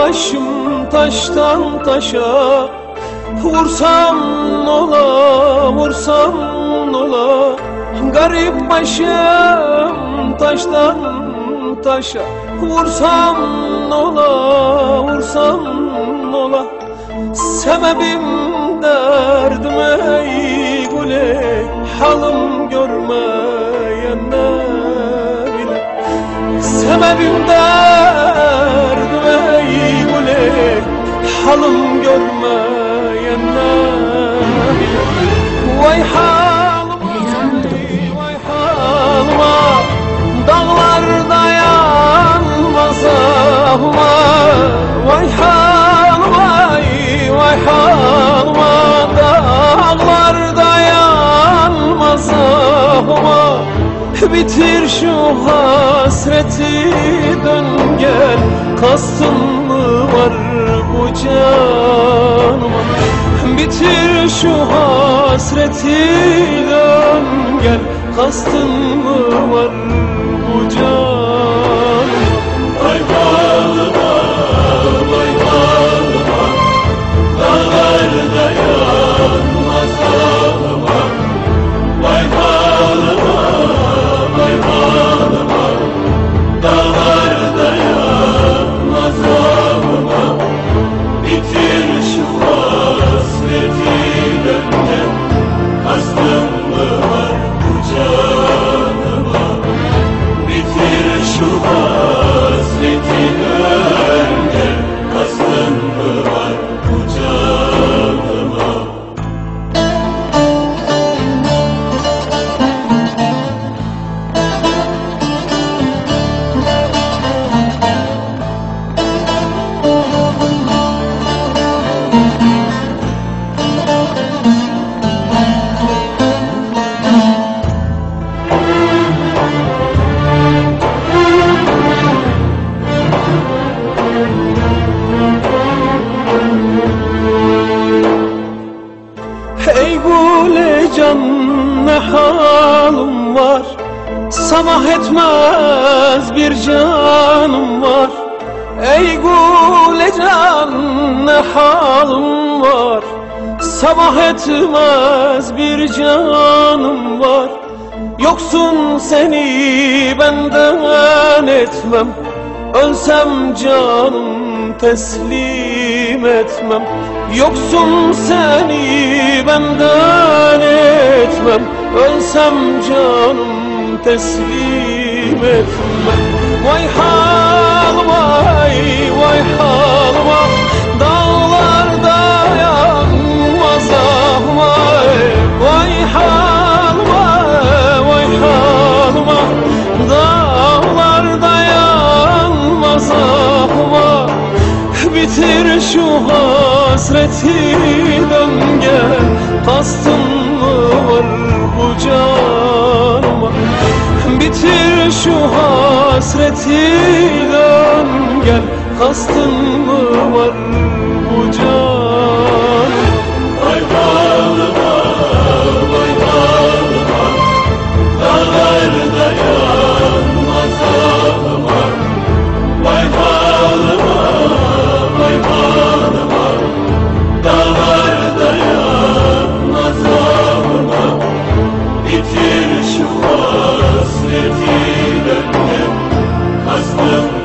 Başım taştan taşa Vursam ola, vursam ola? Garip başım taştan taşa Vursam ola, vursam ola? Sebebim derdim ey gule Halım görmeyen ne bile. Sebebim derdim Bitir şu hasreti dön gel. Kastın mı var bu canıma? Bitir şu hasreti dön gel. Kastın mı var bu canıma ne halim var Sabah etmez bir canım var. Ey gule can ne halim var Sabah etmez bir canım var. Yoksun seni benden etmem Ölsem canım teslim etmem Yoksun seni benden etmem. Ölsem canım teslim etmem. Vay halıma ey vay halıma Bitir şu hasreti dön gel Kastın mı var bu canıma? Bitir şu hasreti dön gel Kastın mı var bu canıma hasretin Kastım